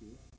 here.